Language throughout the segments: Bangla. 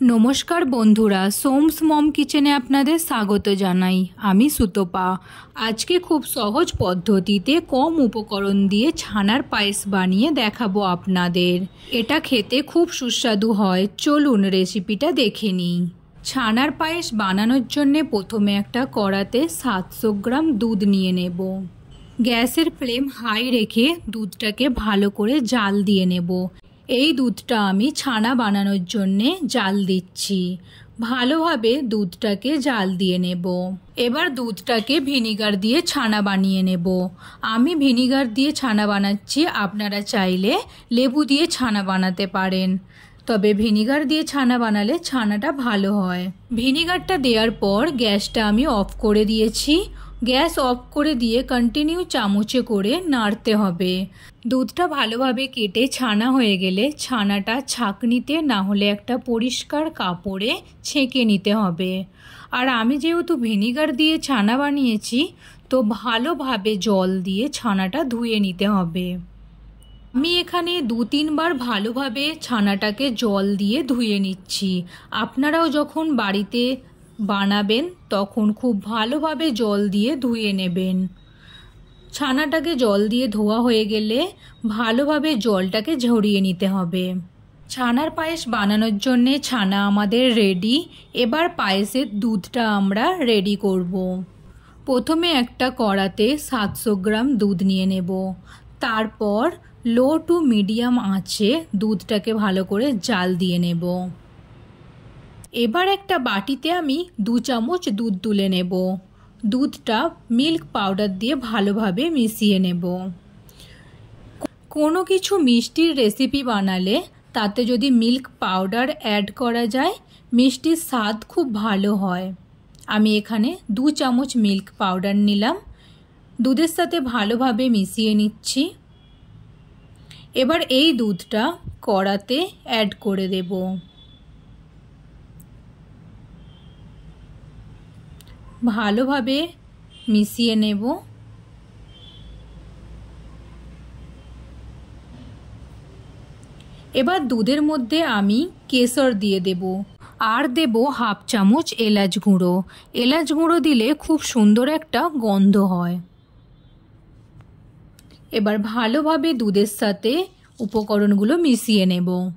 নমস্কার বন্ধুরা, সোমস মম কিচেনে আপনাদের স্বাগত জানাই। আমি সুতপা। আজকে খুব সহজ পদ্ধতিতে কম উপকরণ দিয়ে ছানার পায়েস বানিয়ে দেখাবো আপনাদের। এটা খেতে খুব সুস্বাদু হয়। চলুন রেসিপিটা দেখে নিই। ছানার পায়েস বানানোর জন্যে প্রথমে একটা কড়াতে সাতশো গ্রাম দুধ নিয়ে নেব। গ্যাসের ফ্লেম হাই রেখে দুধটাকে ভালো করে জাল দিয়ে নেব। এই দুধটা আমি ছানা বানানোর জন্যে জাল দিচ্ছি। ভালোভাবে দুধটাকে জাল দিয়ে নেব। এবার দুধটাকে ভিনিগার দিয়ে ছানা বানিয়ে নেব। আমি ভিনিগার দিয়ে ছানা বানাচ্ছি, আপনারা চাইলে লেবু দিয়ে ছানা বানাতে পারেন। তবে ভিনিগার দিয়ে ছানা বানালে ছানাটা ভালো হয়। ভিনিগারটা দেওয়ার পর গ্যাসটা আমি অফ করে দিয়েছি। গ্যাস অফ করে দিয়ে কন্টিনিউ চামচে করে নাড়তে হবে। দুধটা ভালোভাবে কেটে ছানা হয়ে গেলে ছানাটা ছাঁকনিতে না হলে একটা পরিষ্কার কাপড়ে ছেঁকে নিতে হবে। আর আমি যেহেতু ভিনিগার দিয়ে ছানা বানিয়েছি, তো ভালোভাবে জল দিয়ে ছানাটা ধুয়ে নিতে হবে। আমি এখানে দু তিনবার ভালোভাবে ছানাটাকে জল দিয়ে ধুয়ে নিচ্ছি। আপনারাও যখন বাড়িতে বানাবেন, তখন খুব ভালোভাবে জল দিয়ে ধুয়ে নেবেন। ছানাটাকে জল দিয়ে ধোয়া হয়ে গেলে ভালোভাবে জলটাকে ঝরিয়ে নিতে হবে। ছানার পায়েস বানানোর জন্যে ছানা আমাদের রেডি এবার পায়েসের দুধটা আমরা রেডি করব। প্রথমে একটা কড়াতে সাতশো গ্রাম দুধ নিয়ে নেব। তারপর লো টু মিডিয়াম আঁচে দুধটাকে ভালো করে জাল দিয়ে নেব। এবার একটা বাটিতে আমি দু চামচ দুধ তুলে নেব। দুধটা মিল্ক পাউডার দিয়ে ভালোভাবে মিশিয়ে নেব। কোনো কিছু মিষ্টির রেসিপি বানালে তাতে যদি মিল্ক পাউডার অ্যাড করা যায়, মিষ্টির স্বাদ খুব ভালো হয়। আমি এখানে দু চামচ মিল্ক পাউডার নিলাম। দুধের সাথে ভালোভাবে মিশিয়ে নিচ্ছি। এবার এই দুধটা কড়াতে অ্যাড করে দেব। ভালোভাবে মিশিয়ে নেব। এবার দুধের মধ্যে আমি কেশর দিয়ে দেব। আর দেব হাফ চামচ এলাচ গুঁড়ো। এলাচ গুঁড়ো দিলে খুব সুন্দর একটা গন্ধ হয়। এবার ভালোভাবে দুধের সাথে উপকরণগুলো মিশিয়ে নেব।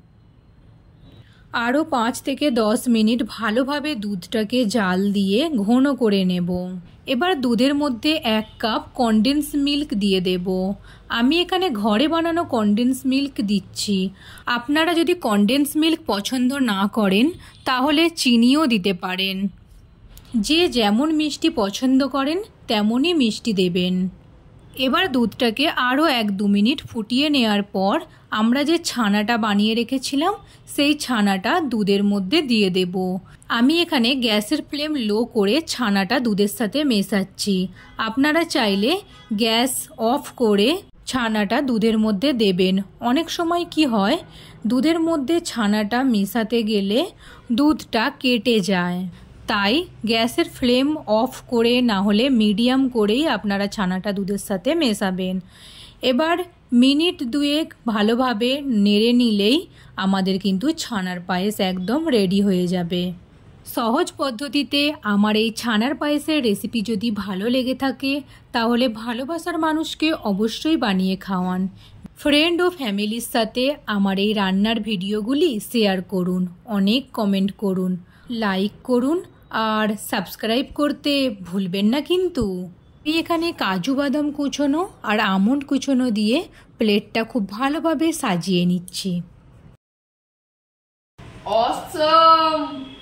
আরও পাঁচ থেকে দশ মিনিট ভালোভাবে দুধটাকে জাল দিয়ে ঘন করে নেব। এবার দুধের মধ্যে এক কাপ কনডেন্স মিল্ক দিয়ে দেব। আমি এখানে ঘরে বানানো কনডেন্স মিল্ক দিচ্ছি। আপনারা যদি কনডেন্স মিল্ক পছন্দ না করেন, তাহলে চিনিও দিতে পারেন। যে যেমন মিষ্টি পছন্দ করেন, তেমনই মিষ্টি দেবেন। এবার দুধটাকে আরও এক দু মিনিট ফুটিয়ে নেওয়ার পর আমরা যে ছানাটা বানিয়ে রেখেছিলাম, সেই ছানাটা দুধের মধ্যে দিয়ে দেব। আমি এখানে গ্যাসের ফ্লেম লো করে ছানাটা দুধের সাথে মেশাচ্ছি। আপনারা চাইলে গ্যাস অফ করে ছানাটা দুধের মধ্যে দেবেন। অনেক সময় কি হয়, দুধের মধ্যে ছানাটা মেশাতে গেলে দুধটা কেটে যায়। তাই গ্যাসের ফ্লেম অফ করে না হলে মিডিয়াম করেই আপনারা ছানাটা দুধের সাথে মেশাবেন। এবার মিনিট দুয়েক ভালোভাবে নেড়ে নিলেই আমাদের কিন্তু ছানার পায়েস একদম রেডি হয়ে যাবে। সহজ পদ্ধতিতে আমার এই ছানার পায়েসের রেসিপি যদি ভালো লেগে থাকে, তাহলে ভালোবাসার মানুষকে অবশ্যই বানিয়ে খাওয়ান। ফ্রেন্ড ও ফ্যামিলির সাথে আমার এই রান্নার ভিডিওগুলি শেয়ার করুন, অনেক কমেন্ট করুন লাইক করুন, আর সাবস্ক্রাইব করতে ভুলবেন না কিন্তু। এখানে কাজু বাদাম কুচোনো আর আমন্ড কুচোনো দিয়ে প্লেটটা খুব ভালোভাবে সাজিয়ে নিচ্ছি Awesome!